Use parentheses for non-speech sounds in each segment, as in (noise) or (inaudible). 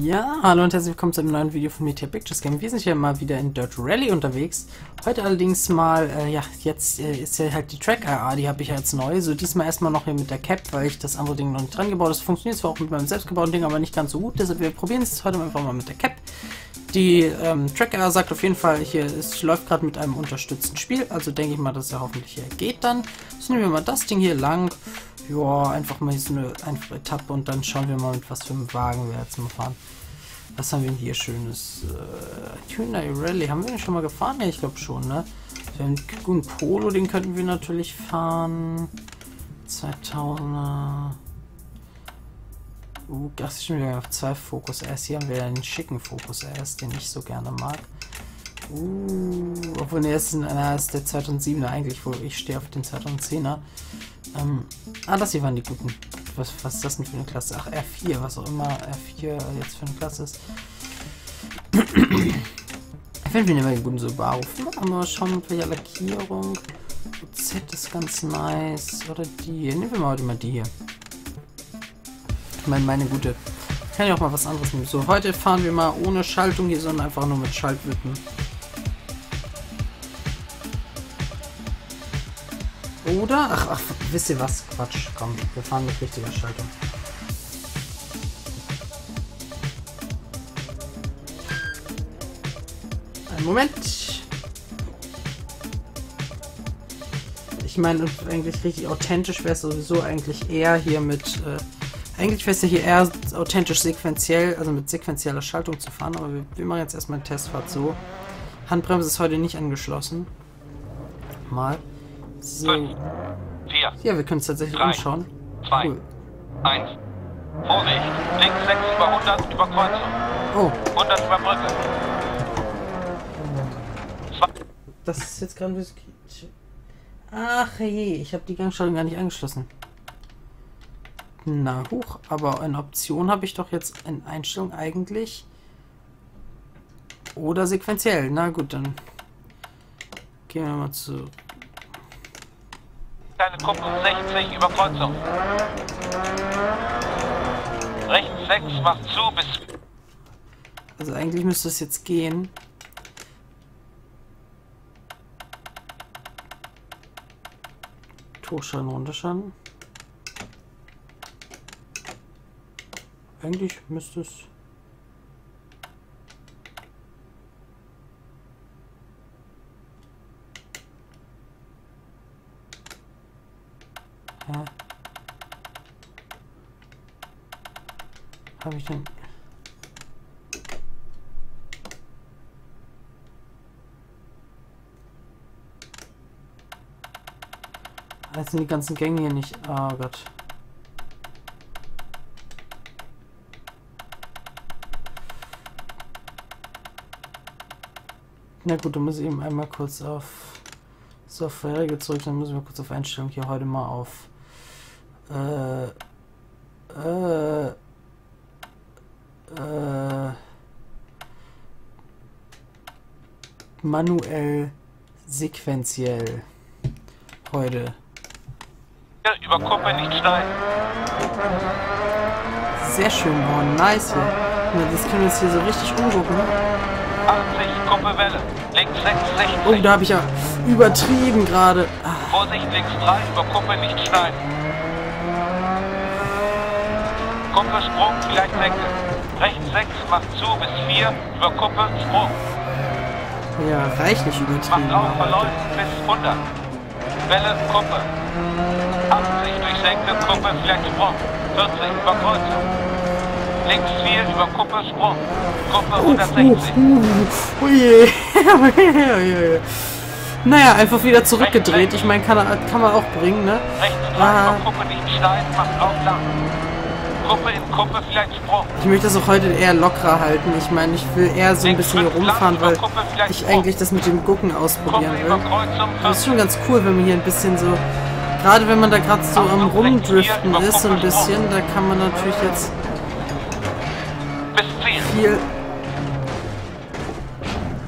Ja, hallo und herzlich willkommen zu einem neuen Video von Meteor Pictures Game. Wir sind hier mal wieder in Dirt Rally unterwegs. Heute allerdings mal, äh, ja, jetzt äh, ist ja halt die Track AA, die habe ich ja jetzt neu. So diesmal erstmal noch hier mit der Cap, weil ich das andere Ding noch nicht dran gebaut habe. Das funktioniert zwar auch mit meinem selbstgebauten Ding, aber nicht ganz so gut. Deshalb wir probieren es heute einfach mal mit der Cap. Die ähm, Track AA sagt auf jeden Fall, hier es läuft gerade mit einem unterstützten Spiel. Also denke ich mal, dass er hoffentlich hier geht dann. So nehmen wir mal das Ding hier lang. Ja, einfach mal so eine einfache Etappe und dann schauen wir mal, mit was für einem Wagen wir jetzt mal fahren. Was haben wir denn hier schönes? Äh, Hyundai Rally. Haben wir den schon mal gefahren? Ja, ich glaube schon, ne? Wir haben einen Polo, den könnten wir natürlich fahren. 2000er. Uh, schon wieder auf zwei Focus S. Hier haben wir einen schicken Focus S, den ich so gerne mag. Uh, obwohl, ne, ist, na, ist der 2007er eigentlich, wo ich stehe auf den 2010er. Ähm, ah, das hier waren die guten. Was, was ist das denn für eine Klasse? Ach, R4, was auch immer R4 jetzt für eine Klasse ist. ich finde nehmen den guten Subaru. Aber schauen mit welcher Lackierung. Z ist ganz nice. Oder die. Nehmen wir mal mal die hier. Ich meine, meine gute. Kann ja auch mal was anderes nehmen. So, heute fahren wir mal ohne Schaltung hier, sondern einfach nur mit Schaltwippen. Oder? Ach, ach, wisst ihr was? Quatsch. Komm, wir fahren mit richtiger Schaltung. Einen Moment. Ich meine, eigentlich richtig authentisch wäre es sowieso eigentlich eher hier mit... Äh, eigentlich wäre es ja hier eher authentisch sequenziell, also mit sequenzieller Schaltung zu fahren, aber wir, wir machen jetzt erstmal eine Testfahrt so. Handbremse ist heute nicht angeschlossen. Mal. So. Fünf, vier, Ja, wir können es tatsächlich Drei, anschauen. zwei, Cool. 1. Vorsicht, links 6 über 100 über Kreuzung. Oh, 100 über Brücke. Das ist jetzt gerade ein bisschen... Ach je, ich habe die Gangschaltung gar nicht angeschlossen. Na hoch, aber in Option habe ich doch jetzt in Einstellung eigentlich... Oder sequenziell. Na gut, dann gehen wir mal zu... kleine Gruppe 60 über Kreuzung. Rechts 6 macht zu bis Also eigentlich müsste es jetzt gehen. Hochschaden, runterschaden. Eigentlich müsste es... Hä? Habe ich denn... Sind die ganzen Gänge hier nicht. Oh Gott. Na gut, dann muss ich eben einmal kurz auf so auf Vorherige zurück, dann müssen wir kurz auf Einstellung hier heute mal auf äh, äh, äh, manuell sequenziell heute über Kuppe nicht schneiden. Sehr schön, oh nice hier. Na, das können wir jetzt hier so richtig umgucken. 80 Welle. Links 6 60. Oh, da habe ich ja übertrieben gerade. Ah, Vorsicht, links 3 über Kuppe nicht schneiden. Kuppe Sprung, vielleicht Senke. Rechts 6 macht zu bis 4 über Kuppe Sprung. ja, reichlich übertrieben. Macht auf verläuft bis 100. Welle Kuppe. 80 durch Senke, Kuppe, vielleicht Sprung. 40 über Kreuzung. Links 4 über Kuppe Sprung. Kuppe Uh, 160. uh, uh, uje. Uje. naja, einfach wieder zurückgedreht. Ich meine, kann, kann man auch bringen, ne? Rechts 3 Ah. Kuppe nicht schneiden, macht auf lang. Kuppe in Kuppe, vielleicht Sprung. Ich möchte das auch heute eher lockerer halten. Ich meine, ich will eher so ein bisschen hier rumfahren, weil ich eigentlich das mit dem Gucken ausprobieren will. Das ist 40. schon ganz cool, wenn man hier ein bisschen so, gerade wenn man da gerade so am Rumdriften ist, so ein bisschen, da kann man natürlich jetzt. Viel.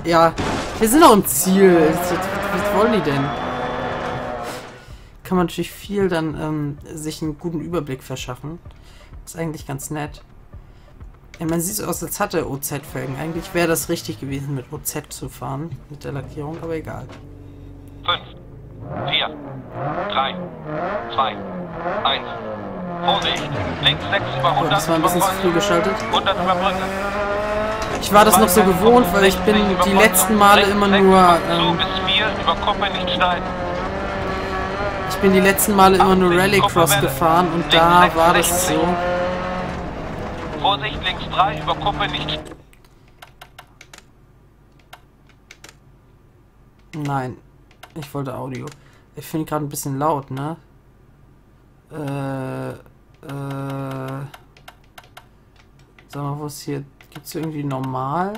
Ja, wir sind auch im Ziel. Was, was wollen die denn? Kann man natürlich viel dann ähm, sich einen guten Überblick verschaffen. Ist eigentlich ganz nett. Ja, man sieht so aus, als hatte OZ-Felgen. Eigentlich wäre das richtig gewesen, mit OZ zu fahren, mit der Lackierung, aber egal. 5, 4, 3, 2, 1. Vorsicht! Links 6 über Oh, 100 das war ein bisschen zu früh geschaltet. 100 über Brücke. Ich war das noch so gewohnt, weil ich bin die letzten Male immer nur, ähm, bis 4 über Kuppe nicht schneiden. ich bin die letzten Male immer nur Rallycross gefahren und da war das so. Vorsicht, links 3 über Kuppe nicht. Nein, ich wollte Audio. Ich finde gerade ein bisschen laut, ne? Äh, äh. Sag mal, ist hier. Gibt's hier irgendwie normal?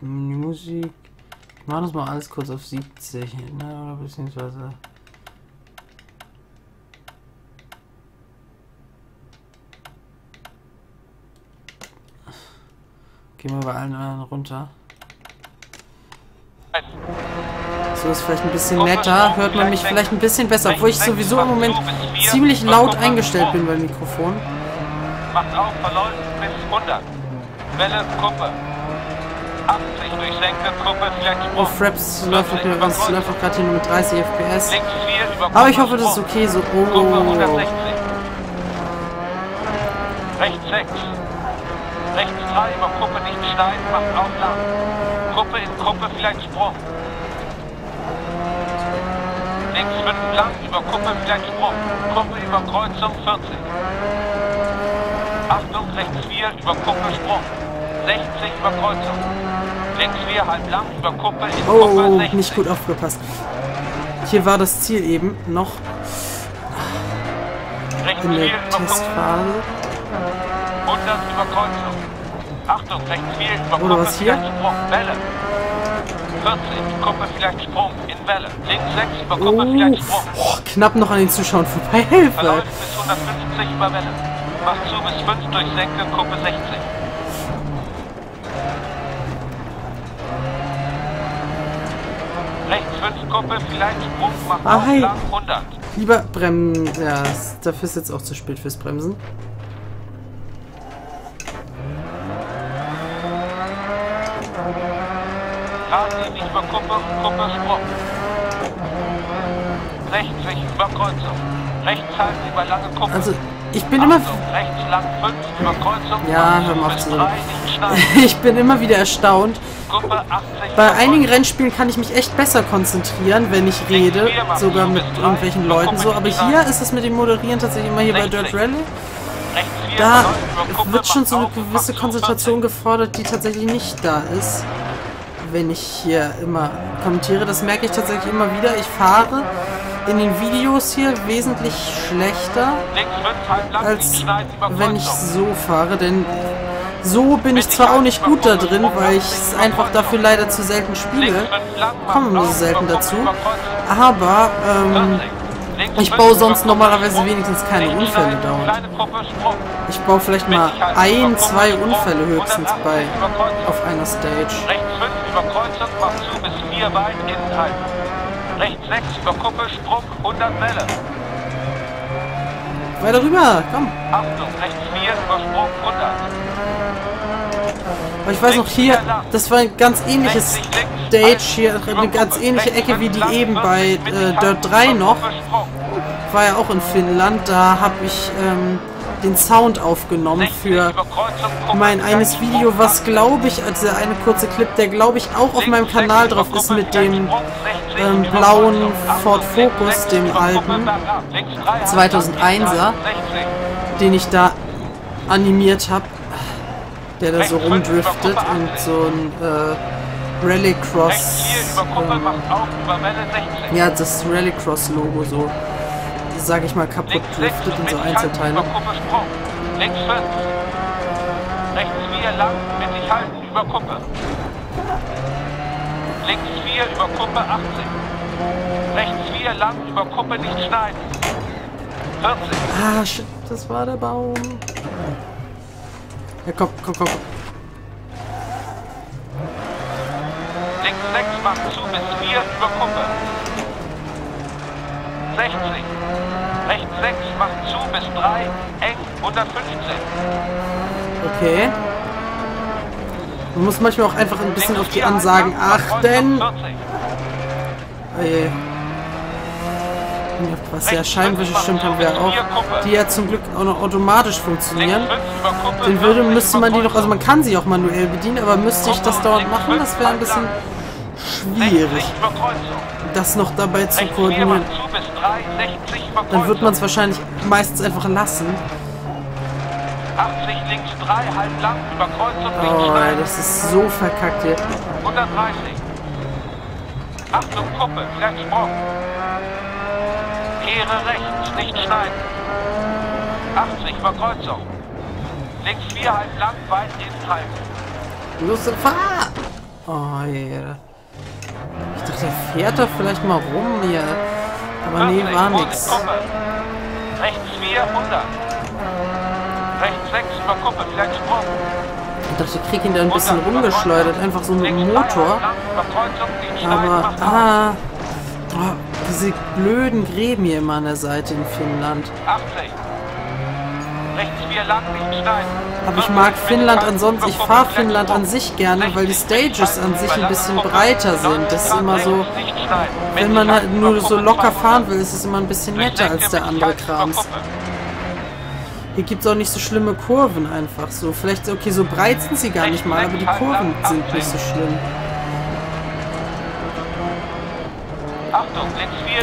Musik. Ich mach das mal alles kurz auf 70, ne? Oder beziehungsweise. Gehen wir bei allen anderen runter. So ist vielleicht ein bisschen netter, hört man mich vielleicht ein bisschen besser, obwohl ich sowieso im Moment ziemlich laut eingestellt bin beim Mikrofon. Macht auf, verläuft bis 100. Welle, Kuppe. 80 durchsenkte Kuppe, vielleicht Oh. Fraps läuft auch hier- es läuft auch gerade hier nur mit 30 FPS. Links 4 über Aber ich hoffe, das ist okay so. Oh. 160. Rechts 6. Rechts 3 über Kuppe nicht schneiden, macht auf lang. Kuppe in Kuppe, vielleicht Sprung. Links 5 lang, über Kuppe, vielleicht Sprung. Kuppe über Kreuzung 40. Achtung, rechts 4 über Kuppe, Sprung. 60 über Kreuzung. Links 4 halb lang, über Kuppe in Oh, Kuppe 60. nicht gut aufgepasst. Hier war das Ziel eben noch Rechts in 4 der über. Testphase. 100 über Kreuzung. Achtung, rechts 4 über Oder Kuppe, was hier? Sprung. Welle. 40, Kuppe vielleicht Sprung, Welle. Links 6 über Kuppe, Oh, oh, knapp noch an den Zuschauern vorbei. (laughs) Hilfe! Verläuft bis 150 über Welle. Macht zu bis 5 durch Senke, Kuppe 60. Rechts 5 Kuppe, vielleicht Sprung, macht Ah, auf lang 100. Lieber bremsen. Ja, dafür ist jetzt auch zu spät fürs Bremsen. Karte nicht über Kuppe, Kuppe Sprung. 60 über Kreuzung. Rechts halten über lange Kuppe. Also, ich bin immer. Achtung, rechts lang 5 über Kreuzung. Ja, hör mal auf zu. (laughs) Ich bin immer wieder erstaunt. Kuppe 80 Bei einigen. Rennspielen kann ich mich echt besser konzentrieren, wenn ich rede, sogar mit irgendwelchen Leuten so. Aber hier ist es mit dem Moderieren tatsächlich immer hier bei Dirt Rally. Rechts Da wird schon so eine gewisse Konzentration 40. gefordert, die tatsächlich nicht da ist, wenn ich hier immer kommentiere. Das merke ich tatsächlich immer wieder. Ich fahre in den Videos hier wesentlich schlechter, Links 5 halb lang, als wenn ich so fahre, denn so bin ich zwar auch nicht gut da drin, weil ich es einfach dafür leider zu selten spiele, kommen nur so selten dazu, aber ähm, 40. Links ich baue sonst normalerweise wenigstens keine Unfälle dauernd. Ich baue vielleicht mal ein, zwei Unfälle höchstens 180 bei auf einer Stage. Rechts 5 über Kreuzung, macht zu bis 4 weit, innen halten. Rechts 6 über Kuppe, Sprung, 100 Welle. Weiter rüber, komm. Achtung, rechts 4 über Sprung, 100. Aber ich weiß noch hier, das war ein ganz ähnliches Stage hier, eine ganz ähnliche Ecke wie die eben bei äh, Dirt 3 noch. War ja auch in Finnland, da habe ich ähm, den Sound aufgenommen für mein eines Video, was glaube ich, also der eine kurze Clip, der glaube ich auch auf meinem Kanal drauf ist mit dem ähm, blauen Ford Focus, dem alten 2001er, den ich da animiert habe, der da so rumdriftet und so ein äh, Rallycross, ähm, ja, das Rallycross-Logo so, sag ich mal, kaputt driftet in so Einzelteile. Links 5. Rechts 4 lang, mittig halten, über Kuppe. Links 4 über Kuppe 80. Rechts 4 lang, über Kuppe nicht schneiden. 40. Ah, shit, das war der Baum. Ja, komm, komm, komm. komm. Links 6 macht zu bis 4 über Kuppe. 60. Rechts 6, macht zu bis 3, eng 115. Okay. Man muss manchmal auch einfach ein bisschen auf die Ansagen achten. Oje. Was ja Scheibenwische stimmt, haben wir auch. Die ja zum Glück auch noch automatisch funktionieren. Den würde, müsste man die noch, also man kann sie auch manuell bedienen, aber müsste ich das dauernd machen, das wäre ein bisschen schwierig, das noch dabei zu koordinieren. Dann wird man es wahrscheinlich meistens einfach lassen. 80 links 3, halb lang, über Kreuzung links Oh, schneiden. das ist so verkackt hier. 130. Achtung, Kuppe, vielleicht Sprung. Kehre rechts, nicht schneiden. 80, Überkreuzung. Links 4, halb lang, weit in Treiben. Los, fahr! Oh, yeah. Ich dachte, er fährt da vielleicht mal rum hier. Aber nee, 40, war nix. Rechts 4, 100. Rechts 6, über Kuppe, vielleicht Sprung. Ich dachte, ich krieg ihn da ein bisschen 100, rumgeschleudert, einfach so mit dem Motor. Aber, ah, oh, diese blöden Gräben hier immer an der Seite in Finnland. 80. Rechts 4 lang, nicht schneiden. Aber ich mag Finnland ansonsten, ich fahre Finnland an sich gerne, weil die Stages an sich ein bisschen breiter sind. Das ist immer so, wenn man halt nur so locker fahren will, ist es immer ein bisschen netter als der andere Krams. Hier gibt es auch nicht so schlimme Kurven einfach so. Vielleicht, okay, so breit sind sie gar nicht mal, aber die Kurven sind nicht so schlimm.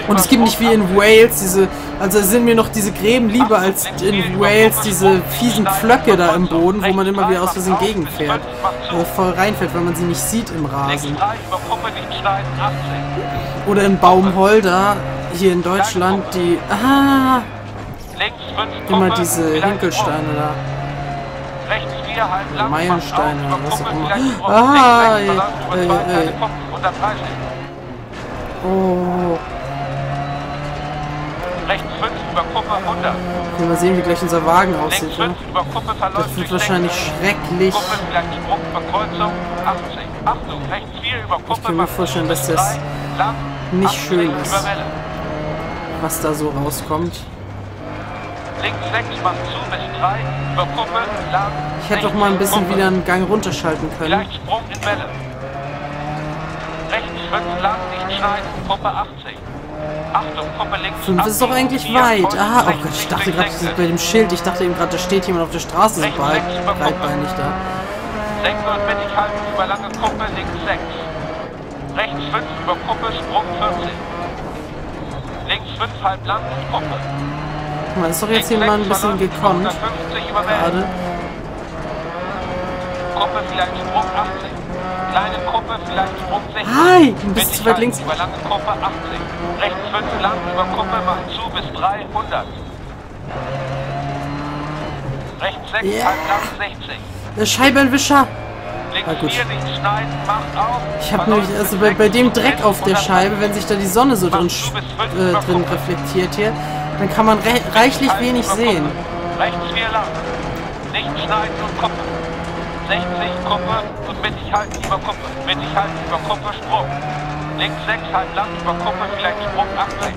Und es gibt nicht wie in Wales diese, also sind mir noch diese Gräben lieber als in Wales diese fiesen Pflöcke da im Boden, wo man immer wieder aus Versehen gegenfährt. Äh, voll reinfährt, weil man sie nicht sieht im Rasen. 3 über Kuppe, nicht schneiden, 80. Oder in Baumholder, hier in Deutschland, die, ah, Links 5 immer diese Hinkelsteine da. Sprung. Rechts 4 halb lang, Meilensteine, was auch immer. Ah, ey, ey, ey. Kleine Kuppen, 130. Oh, Rechts 5 über Kuppe, 100. wir mal sehen, wie gleich unser Wagen Links aussieht. 5 Ne? über Kuppe, verläuft Das wird wahrscheinlich schrecklich. Kuppe, vielleicht Sprung, Verkreuzung, 80. Achtung, rechts 4 über Kuppe, Ich kann mir vorstellen, dass das nicht 80 schön ist. Was da so rauskommt. Links 6 macht zu bis 3, über Kuppe, lang. Ich hätte doch mal ein bisschen wieder einen Gang runterschalten können. Vielleicht Sprung in Welle. Rechts 5 lang, nicht schneiden, Kuppe 80. Achtung, Kuppe links. Fünf ist doch eigentlich weit. Ah, oh 60 Gott, ich dachte gerade bei dem Schild, ich dachte eben gerade, da steht jemand auf der Straße so Rechts, Kuppe. breitbeinig da. Senke und mittig halten über lange Kuppe, links 6. Rechts 5 über Kuppe, Sprung 40. Links 5 halb lang, Kuppe. Guck mal, ist doch jetzt hier mal ein bisschen gekonnt. 150 über Welle. Gerade. Kuppe vielleicht Sprung 80. Kleine Kuppe vielleicht Sprung 60. Hi, bisschen Mittig zu weit halten links. Über lange Kuppe 80. Rechts 5 lang über Kuppe macht zu bis 300. Rechts 6 Ja. halb lang 60. Der Scheibenwischer. Links Ah, gut. 4 nicht schneiden, macht auf. Ich habe nämlich, also bei, bei dem Dreck auf der Scheibe, wenn sich da die Sonne so drin, äh, drin reflektiert hier, dann kann man re reichlich wenig sehen. Rechts 4 lang. Nicht schneiden und Kuppe. 60 Kuppe und mittig halten über Kuppe. Mittig halten über Kuppe, Sprung. Links 6 halb lang über Kuppe, vielleicht Sprung 80.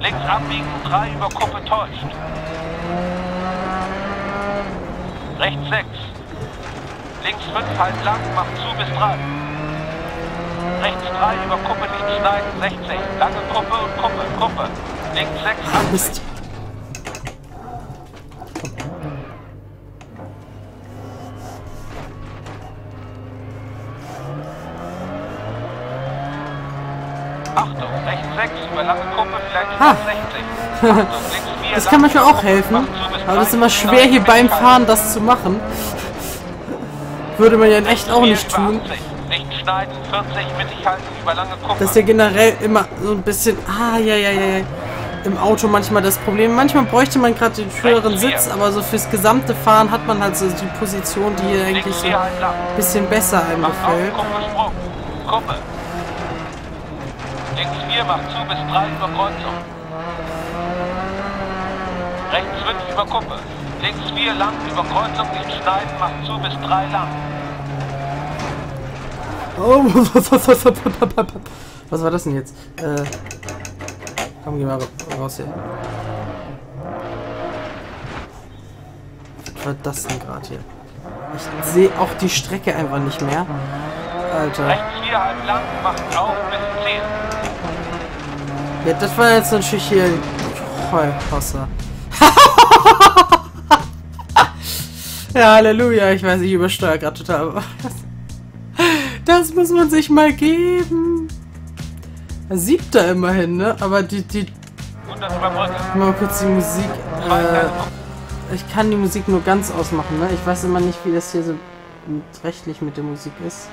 Links abbiegen, 3 über Kuppe täuscht. Rechts 6. Links 5 halb lang, macht zu bis 3. Rechts 3 über Kuppe nicht schneiden, 60. Lange Kuppe und Kuppe, Kuppe. Links 6, 80. Ha. 60. Achtung, links 4, Das kann manchmal auch helfen, aber das ist immer schwer hier beim Fahren das zu machen. Würde man ja in echt auch nicht tun. Nicht schneiden, 40, mittig halten, über lange Kuppe. Das ist ja generell immer so ein bisschen, ah, ja, ja, ja, ja, im Auto manchmal das Problem. Manchmal bräuchte man gerade den früheren Sitz, aber so fürs gesamte Fahren hat man halt so die Position, die hier eigentlich so 4 halb lang. ein bisschen besser einem gefällt. Links 4 macht zu bis 3 über Kreuzung. Rechts 5 über Kuppe. Links 4 lang über Kreuzung, nicht schneiden, macht zu bis 3 lang. Oh, Was war das denn jetzt? Äh, komm, geh mal raus hier. Was war das denn gerade hier? Ich sehe auch die Strecke einfach nicht mehr. Alter. Rechts 4 halb lang, macht auf bis 10. Ja, das war jetzt natürlich hier Heulwasser. (laughs) ja, Halleluja. Ich weiß, ich übersteuere gerade total. Das, das muss man sich mal geben. Siebter immerhin, ne? Aber die, die, mal kurz die Musik. Äh, ich kann die Musik nur ganz ausmachen, ne? Ich weiß immer nicht, wie das hier so rechtlich mit der Musik ist.